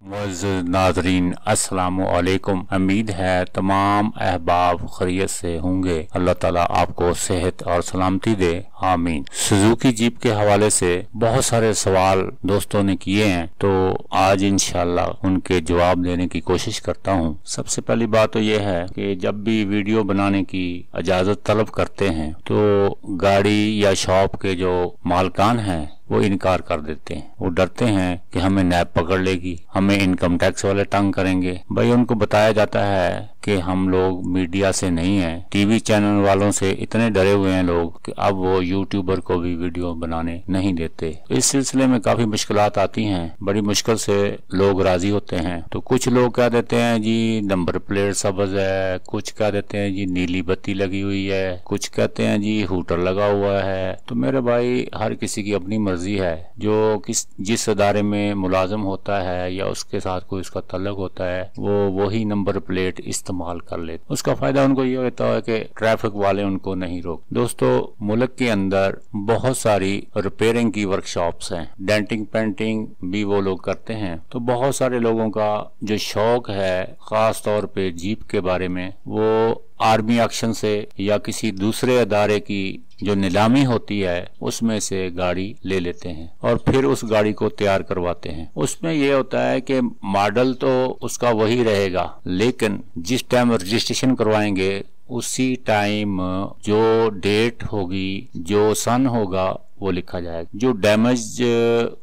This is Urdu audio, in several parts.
معزز ناظرین، السلام علیکم۔ امید ہے تمام احباب خریت سے ہوں گے۔ اللہ تعالیٰ آپ کو صحت اور سلامتی دے۔ آمین۔ سزوکی جیپ کے حوالے سے بہت سارے سوال دوستوں نے کیے ہیں۔ تو آج انشاءاللہ ان کے جواب دینے کی کوشش کرتا ہوں۔ سب سے پہلی بات تو یہ ہے کہ جب بھی ویڈیو بنانے کی اجازت طلب کرتے ہیں، تو گاڑی یا شاپ کے جو مالکان ہیں وہ انکار کر دیتے ہیں۔ وہ ڈرتے ہیں کہ ہمیں نیب پکڑ لے گی، ہمیں انکم ٹیکس والے تنگ کریں گے۔ بھائی ان کو بتایا جاتا ہے کہ ہم لوگ میڈیا سے نہیں ہیں۔ ٹی وی چینل والوں سے اتنے ڈرے ہوئے ہیں لوگ کہ اب وہ یوٹیوبر کو بھی ویڈیو بنانے نہیں دیتے۔ اس سلسلے میں کافی مشکلات آتی ہیں۔ بڑی مشکل سے لوگ راضی ہوتے ہیں۔ تو کچھ لوگ کہہ دیتے ہیں جی نمبر پلیٹ سبز ہے۔ کچھ کہہ دیتے ہیں جی نیلی بتی لگی ہوئی ہے۔ کچھ کہتے ہیں جی ہوٹر لگا ہوا ہے۔ تو میرے بھائی، ہر کسی کی اپنی مرضی ہے۔ جو کس، جس ادارے میں ملازم ہوتا ہے یا اس کے ساتھ کوئی اس کا تعلق ہوتا ہے، وہ وہی نمبر پلیٹ استعمال کر لیتے اس کا فائدہ ان کو یہ ہوتا ہے کہ ٹریفک والے ان کو نہیں روک دوستو، ملک کے اندر بہت ساری ریپیرنگ کی ورکشاپس ہیں۔ ڈینٹنگ پینٹنگ بھی وہ لوگ کرتے ہیں۔ تو بہت سارے لوگوں کا جو شوق ہے، خاص طور پہ جیپ کے بارے میں، وہ آرمی ایکشن سے یا کسی دوسرے ادارے کی جو نیلامی ہوتی ہے، اس میں سے گاڑی لے لیتے ہیں اور پھر اس گاڑی کو تیار کرواتے ہیں۔ اس میں یہ ہوتا ہے کہ ماڈل تو اس کا وہی رہے گا، لیکن جس ٹائم رجسٹریشن کروائیں گے، اسی ٹائم جو ڈیٹ ہوگی، جو سن ہوگا وہ لکھا جائے۔ گا جو ڈیمیج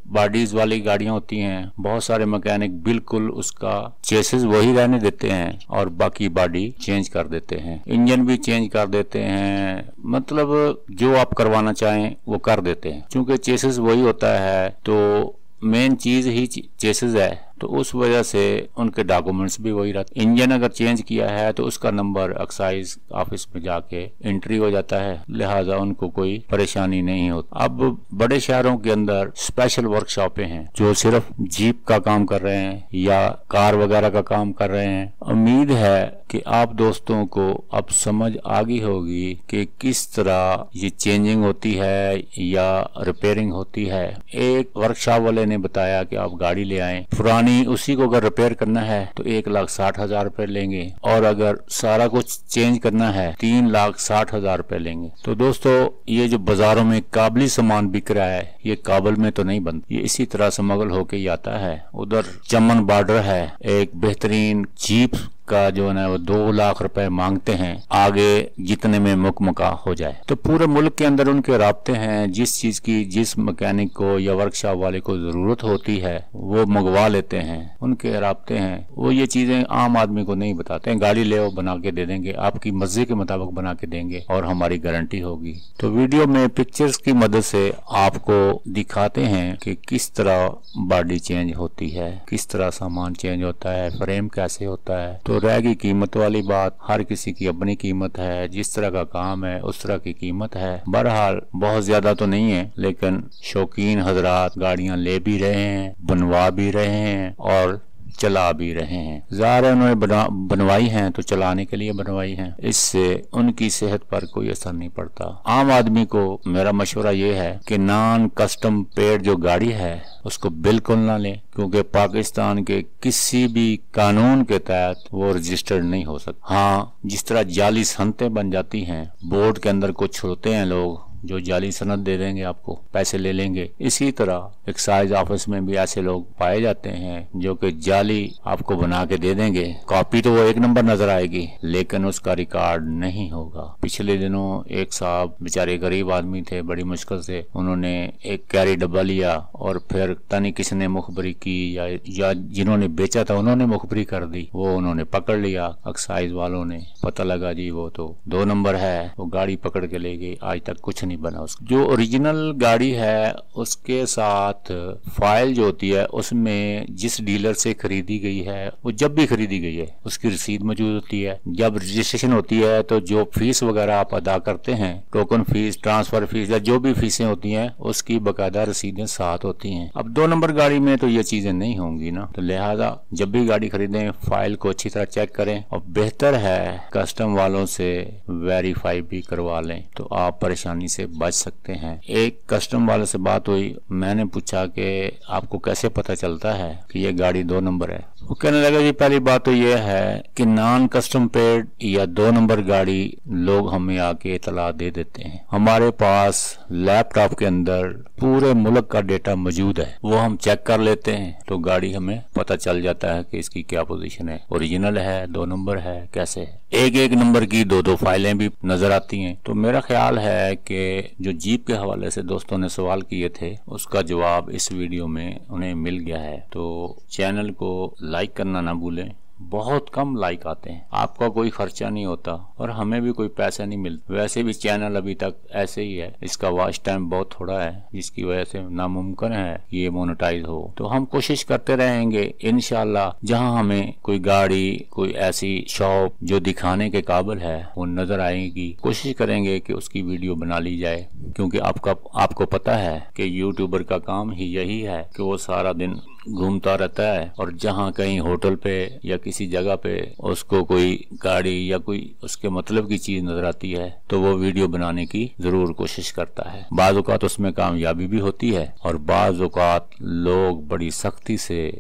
باڈیز والی گاڑیاں ہوتی ہیں، بہت سارے مکینک بالکل اس کا چیسز وہی رہنے دیتے ہیں اور باقی باڈی چینج کر دیتے ہیں۔ انجن بھی چینج کر دیتے ہیں۔ مطلب جو آپ کروانا چاہیں وہ کر دیتے ہیں۔ چونکہ چیسز وہی ہوتا ہے، تو مین چیز ہی چیسز ہے۔ تو اس وجہ سے ان کے ڈاکومنٹس بھی وہی رہتے انجن اگر چینج کیا ہے تو اس کا نمبر اکسائز آفس میں جا کے انٹری ہو جاتا ہے۔ لہٰذا ان کو کوئی پریشانی نہیں ہوتی۔ اب بڑے شہروں کے اندر اسپیشل ورک شاپیں ہیں جو صرف جیپ کا کام کر رہے ہیں یا کار وغیرہ کا کام کر رہے ہیں۔ امید ہے کہ آپ دوستوں کو اب سمجھ آگی ہوگی کہ کس طرح یہ چینجنگ ہوتی ہے یا ریپیرنگ ہوتی ہے۔ ایک ورک شاپ والے نے بتایا کہ آپ گاڑی لے آئیں۔ پرانی یعنی اسی کو اگر ریپیئر کرنا ہے تو ایک لاکھ ساٹھ ہزار روپے لیں گے اور اگر سارا کچھ چینج کرنا ہے، تین لاکھ ساٹھ ہزار روپے لیں گے۔ تو دوستو، یہ جو بازاروں میں قابلی سامان بک رہا ہے، یہ کابل میں تو نہیں بند، یہ اسی طرح سمگل ہو کے ہی آتا ہے۔ ادھر چمن بارڈر ہے، ایک بہترین جیپ کا جو ہے وہ دو لاکھ روپے مانگتے ہیں، آگے جتنے میں مکمکا ہو جائے۔ تو پورے ملک کے اندر ان کے رابطے ہیں، جس چیز کی، جس مکینک کو یا ورکشاپ والے کو ضرورت ہوتی ہے، وہ منگوا لیتے ہیں۔ ان کے رابطے ہیں۔ وہ یہ چیزیں عام آدمی کو نہیں بتاتے ہیں۔ گاڑی لے بنا کے دے دیں گے۔ آپ کی مرضی کے مطابق بنا کے دیں گے اور ہماری گارنٹی ہوگی۔ تو ویڈیو میں پکچرز کی مدد سے آپ کو دکھاتے ہیں کہ کس طرح باڈی چینج ہوتی ہے، کس طرح سامان چینج ہوتا ہے، فریم کیسے ہوتا ہے۔ تو رہ گئی قیمت والی بات۔ ہر کسی کی اپنی قیمت ہے، جس طرح کا کام ہے، اس طرح کی قیمت ہے۔ بہرحال، بہت زیادہ تو نہیں ہے، لیکن شوقین حضرات گاڑیاں لے بھی رہے ہیں، بنوا بھی رہے ہیں اور چلا بھی رہے ہیں۔ ظاہر ہے انہوں نے بنوائی ہیں تو چلانے کے لیے بنوائی ہیں۔ اس سے ان کی صحت پر کوئی اثر نہیں پڑتا۔ عام آدمی کو میرا مشورہ یہ ہے کہ نان کسٹم پیڈ جو گاڑی ہے، اس کو بالکل نہ لیں، کیونکہ پاکستان کے کسی بھی قانون کے تحت وہ رجسٹرڈ نہیں ہو سکتا۔ ہاں جس طرح جعلی سنتیں بن جاتی ہیں، بورڈ کے اندر کچھ چھوڑتے ہیں لوگ جو جعلی سند دے دیں گے، آپ کو پیسے لے لیں گے۔ اسی طرح ایکسائز آفس میں بھی ایسے لوگ پائے جاتے ہیں جو کہ جعلی آپ کو بنا کے دے دیں گے۔ کاپی تو وہ ایک نمبر نظر آئے گی، لیکن اس کا ریکارڈ نہیں ہوگا۔ پچھلے دنوں ایک صاحب بیچارے غریب آدمی تھے، بڑی مشکل سے انہوں نے ایک کیری ڈبا لیا اور پھر تنی کس نے مخبری کی یا جنہوں نے بیچا تھا انہوں نے مخبری کر دی۔ وہ انہوں نے پکڑ لیا ایکسائز والوں نے۔ پتہ لگا جی وہ تو دو نمبر ہے، وہ گاڑی پکڑ کے لے گئی آج تک کچھ نہیں نہیں بنا۔ اس جو اوریجنل گاڑی ہے، اس کے ساتھ فائل جو ہوتی ہے، اس میں جس ڈیلر سے خریدی گئی ہے، وہ جب بھی خریدی گئی ہے، اس کی رسید موجود ہوتی ہے۔ جب رجسٹریشن ہوتی ہے، تو جو فیس وغیرہ آپ ادا کرتے ہیں ٹوکن فیس ٹرانسفر فیس یا جو بھی فیسیں ہوتی ہیں، اس کی باقاعدہ رسیدیں ساتھ ہوتی ہیں۔ اب دو نمبر گاڑی میں تو یہ چیزیں نہیں ہوں گی نا۔ تو لہذا جب بھی گاڑی خریدیں فائل کو اچھی طرح چیک کریں اور بہتر ہے کسٹم والوں سے ویریفائی بھی کروا لیں۔ تو آپ پریشانی سے سے بچ سکتے ہیں۔ ایک کسٹم والے سے بات ہوئی، میں نے پوچھا کہ آپ کو کیسے پتا چلتا ہے کہ یہ گاڑی دو نمبر ہے؟ وہ کہنے لگا جی پہلی بات تو یہ ہے کہ نان کسٹم پیڈ یا دو نمبر گاڑی لوگ ہمیں آ کے اطلاع دے دیتے ہیں۔ ہمارے پاس لیپ ٹاپ کے اندر پورے ملک کا ڈیٹا موجود ہے۔ وہ ہم چیک کر لیتے ہیں تو گاڑی ہمیں پتا چل جاتا ہے کہ اس کی کیا پوزیشن ہے۔ اوریجنل ہے، دو نمبر ہے، کیسے ہے؟ ایک ایک نمبر کی دو دو فائلیں بھی نظر آتی ہیں۔ تو میرا خیال ہے کہ جو جیپ کے حوالے سے دوستوں نے سوال کیے تھے، اس کا جواب اس ویڈیو میں انہیں مل گیا ہے۔ تو چینل کو لائک کرنا نہ بھولیں۔ بہت کم لائک آتے ہیں۔ آپ کا کوئی خرچہ نہیں ہوتا اور ہمیں بھی کوئی پیسہ نہیں ملتا۔ ویسے بھی چینل ابھی تک ایسے ہی ہے۔ اس کا واچ ٹائم بہت تھوڑا ہے، جس کی وجہ سے ناممکن ہے یہ مونٹائز ہو۔ تو ہم کوشش کرتے رہیں گے انشاءاللہ جہاں ہمیں کوئی گاڑی، کوئی ایسی شاپ جو دکھانے کے قابل ہے، وہ نظر آئے گی۔ کوشش کریں گے کہ اس کی ویڈیو بنا لی جائے۔ کیونکہ آپ کا، آپ کو پتا ہے کہ یوٹیوبر کا کام ہی یہی ہے کہ وہ سارا دن گھومتا رہتا ہے اور جہاں کہیں ہوٹل پہ یا کسی جگہ پہ اس کو کوئی گاڑی یا کوئی اس کے مطلب کی چیز نظر آتی ہے تو وہ ویڈیو بنانے کی ضرور کوشش کرتا ہے۔ بعض اوقات اس میں کامیابی بھی ہوتی ہے اور بعض اوقات لوگ بڑی سختی سے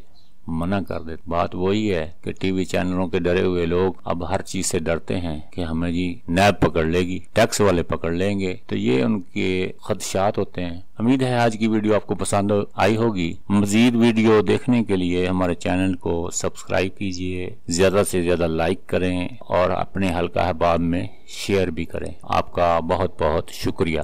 منع کر دیتے بات وہی ہے کہ ٹی وی چینلوں کے ڈرے ہوئے لوگ اب ہر چیز سے ڈرتے ہیں کہ ہمیں جی نیب پکڑ لے گی، ٹیکس والے پکڑ لیں گے۔ تو یہ ان کے خدشات ہوتے ہیں۔ امید ہے آج کی ویڈیو آپ کو پسند آئی ہوگی۔ مزید ویڈیو دیکھنے کے لیے ہمارے چینل کو سبسکرائب کیجیے، زیادہ سے زیادہ لائک کریں اور اپنے حلقہ احباب میں شیئر بھی کریں۔ آپ کا بہت بہت شکریہ۔